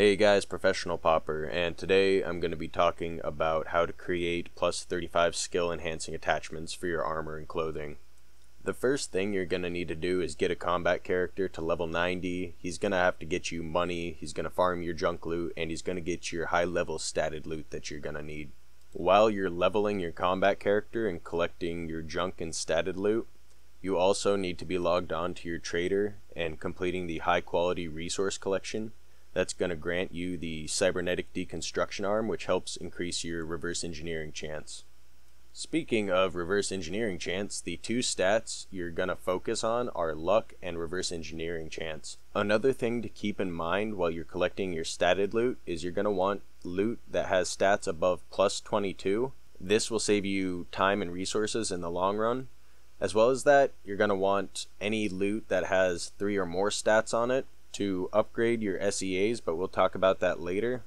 Hey guys, Professional Pauper, and today I'm going to be talking about how to create plus 35 skill enhancing attachments for your armor and clothing. The first thing you're going to need to do is get a combat character to level 90. He's going to have to get you money, he's going to farm your junk loot, and he's going to get your high level statted loot that you're going to need. While you're leveling your combat character and collecting your junk and statted loot, you also need to be logged on to your trader and completing the high quality resource collection that's going to grant you the cybernetic deconstruction arm, which helps increase your reverse engineering chance. Speaking of reverse engineering chance, the two stats you're going to focus on are luck and reverse engineering chance. Another thing to keep in mind while you're collecting your statted loot is you're going to want loot that has stats above plus 22. This will save you time and resources in the long run. As well as that, you're going to want any loot that has three or more stats on it to upgrade your SEAs, but we'll talk about that later.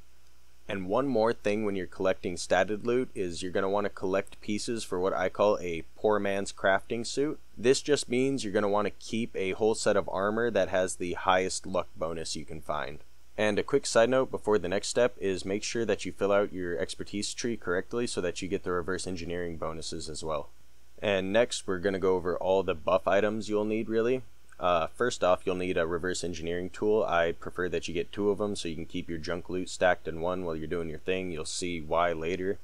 And one more thing when you're collecting statted loot is you're going to want to collect pieces for what I call a poor man's crafting suit. This just means you're going to want to keep a whole set of armor that has the highest luck bonus you can find. And a quick side note before the next step is make sure that you fill out your expertise tree correctly so that you get the reverse engineering bonuses as well. And next we're going to go over all the buff items you'll need really. Uh, first off, you'll need a reverse engineering tool. I prefer that you get two of them so you can keep your junk loot stacked in one while you're doing your thing. You'll see why later.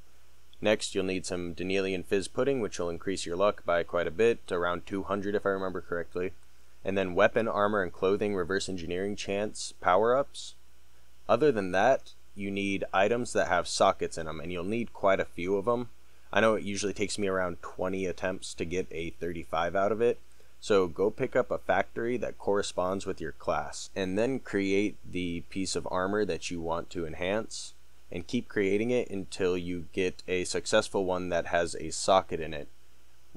Next, you'll need some Deneelian Fizz Pudding, which will increase your luck by quite a bit, around 200 if I remember correctly. And then Weapon, Armor, and Clothing Reverse Engineering Chance power-ups. Other than that, you need items that have sockets in them, and you'll need quite a few of them. I know it usually takes me around 20 attempts to get a 35 out of it, so go pick up a factory that corresponds with your class and then create the piece of armor that you want to enhance and keep creating it until you get a successful one that has a socket in it.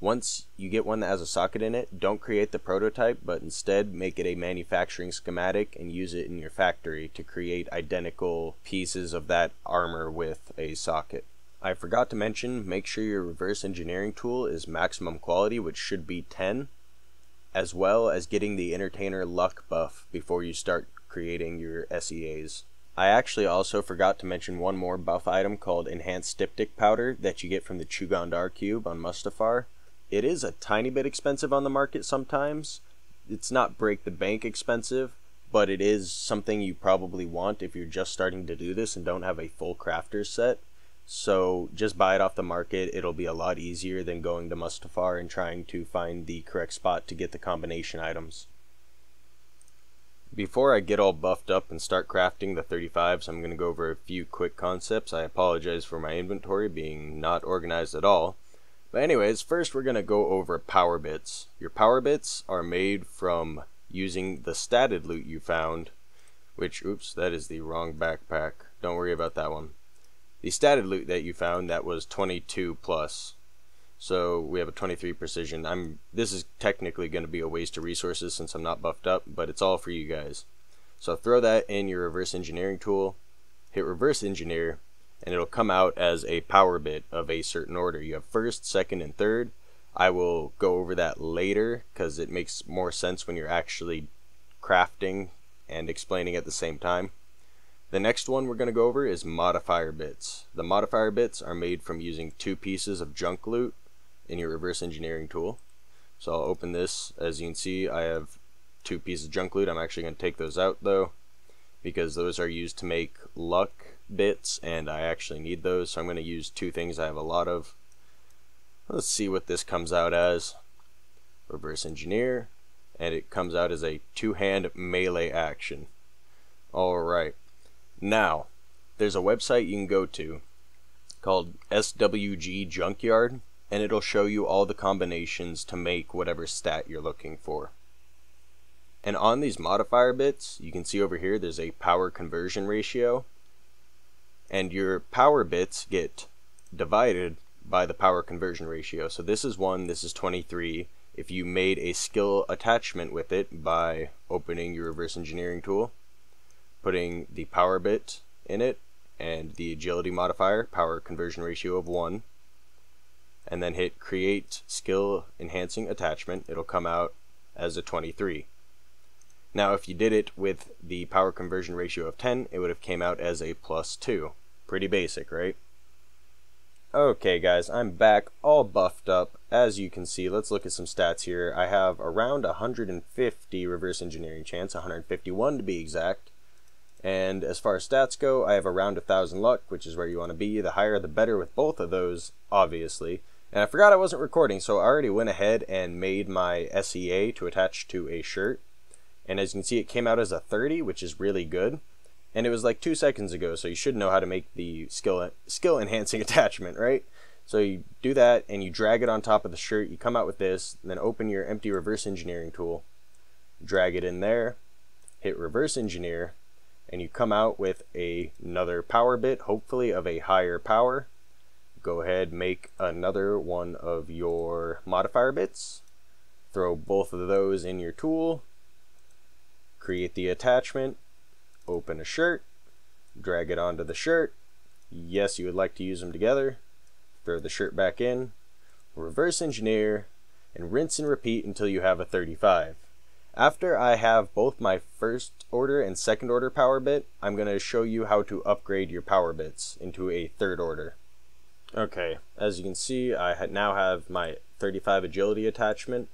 Once you get one that has a socket in it, don't create the prototype, but instead make it a manufacturing schematic and use it in your factory to create identical pieces of that armor with a socket. I forgot to mention, make sure your reverse engineering tool is maximum quality, which should be 10 as well as getting the entertainer luck buff before you start creating your SEAs. I actually also forgot to mention one more buff item called Enhanced Styptic Powder that you get from the Chu-Gon Dar Cube on Mustafar. It is a tiny bit expensive on the market sometimes. It's not break the bank expensive, but it is something you probably want if you're just starting to do this and don't have a full crafter set. So just buy it off the market. It'll be a lot easier than going to Mustafar and trying to find the correct spot to get the combination items. Before I get all buffed up and start crafting the 35s, I'm going to go over a few quick concepts. I apologize for my inventory being not organized at all. But anyways, first we're going to go over power bits. Your power bits are made from using the statted loot you found, which, oops, that is the wrong backpack. Don't worry about that one the statted loot that you found that was 22 plus. So we have a 23 precision. I'm this is technically going to be a waste of resources since I'm not buffed up, but it's all for you guys. So throw that in your reverse engineering tool, hit reverse engineer, and it'll come out as a power bit of a certain order. You have first, second, and third. I will go over that later because it makes more sense when you're actually crafting and explaining at the same time. The next one we're going to go over is modifier bits. The modifier bits are made from using two pieces of junk loot in your reverse engineering tool. So I'll open this. As you can see, I have two pieces of junk loot. I'm actually going to take those out though because those are used to make luck bits and I actually need those. So I'm going to use two things I have a lot of. Let's see what this comes out as. Reverse engineer and it comes out as a two-hand melee action. Alright. Now, there's a website you can go to called SWG Junkyard, and it'll show you all the combinations to make whatever stat you're looking for. And on these modifier bits, you can see over here there's a power conversion ratio, and your power bits get divided by the power conversion ratio. So this is 1, this is 23. If you made a skill attachment with it by opening your reverse engineering tool, putting the power bit in it and the agility modifier, power conversion ratio of 1, and then hit create skill enhancing attachment, it'll come out as a 23. Now if you did it with the power conversion ratio of 10, it would have came out as a plus 2. Pretty basic, right? Okay guys, I'm back all buffed up. As you can see, let's look at some stats here. I have around 150 reverse engineering chance, 151 to be exact. And as far as stats go, I have around a 1000 luck, which is where you want to be. The higher the better with both of those, obviously. And I forgot I wasn't recording, so I already went ahead and made my SEA to attach to a shirt. And as you can see, it came out as a 30, which is really good and it was like two seconds ago so you should know how to make the skill skill enhancing attachment right so you do that and you drag it on top of the shirt you come out with this then open your empty reverse engineering tool drag it in there hit reverse engineer and you come out with a, another power bit hopefully of a higher power go ahead make another one of your modifier bits throw both of those in your tool create the attachment open a shirt, drag it onto the shirt. Yes, you would like to use them together. Throw the shirt back in, reverse engineer, and rinse and repeat until you have a 35. After I have both my first order and second order power bit, I'm going to show you how to upgrade your power bits into a third order. Okay, as you can see, I now have my 35 agility attachment,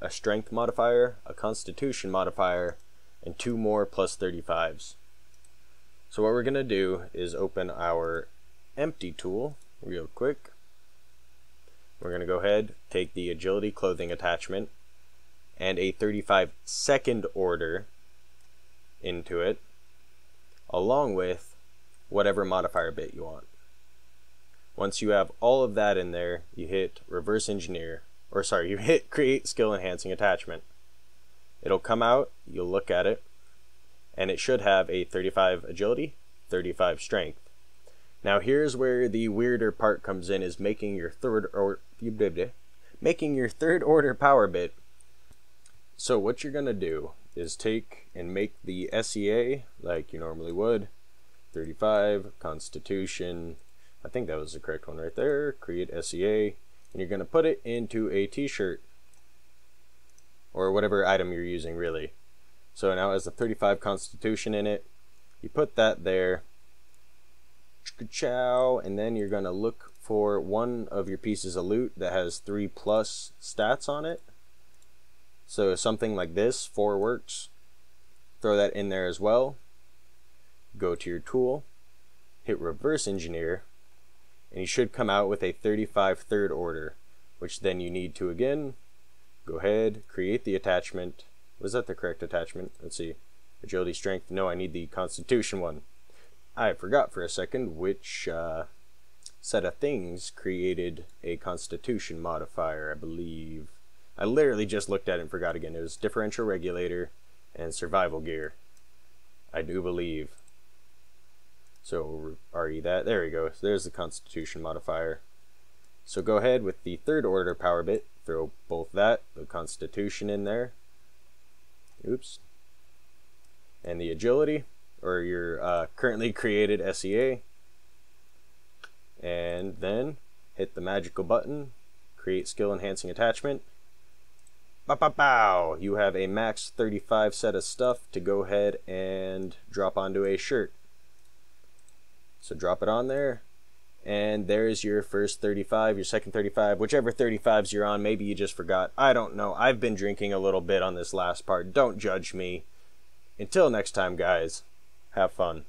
a strength modifier, a constitution modifier, and two more plus 35s. So what we're going to do is open our empty tool real quick. We're going to go ahead, take the agility clothing attachment and a 35 second order into it along with whatever modifier bit you want. Once you have all of that in there, you hit reverse engineer, or sorry, you hit create skill enhancing attachment. It'll come out, you'll look at it, and it should have a 35 agility, 35 strength. Now here's where the weirder part comes in is making your third or making your third order power bit. So what you're gonna do is take and make the SEA like you normally would. 35 Constitution. I think that was the correct one right there. Create SEA, and you're gonna put it into a T-shirt or whatever item you're using really. So now it has a 35 constitution in it. You put that there. Chow, and then you're going to look for one of your pieces of loot that has 3 plus stats on it. So something like this, 4 works. Throw that in there as well. Go to your tool, hit reverse engineer, and you should come out with a 35 third order, which then you need to again go ahead, create the attachment. Was that the correct attachment? Let's see. Agility, strength. No, I need the constitution one. I forgot for a second which uh, set of things created a constitution modifier, I believe. I literally just looked at it and forgot again. It was differential regulator and survival gear. I do believe. So, are you that? There we go. There's the constitution modifier. So go ahead with the third order power bit, throw both that, the constitution in there. Oops. And the agility, or your uh, currently created SEA. And then hit the magical button, create skill enhancing attachment. Bow, bow, bow! You have a max 35 set of stuff to go ahead and drop onto a shirt. So drop it on there, and there's your first 35, your second 35, whichever 35s you're on. Maybe you just forgot. I don't know. I've been drinking a little bit on this last part. Don't judge me. Until next time, guys, have fun.